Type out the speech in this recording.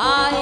啊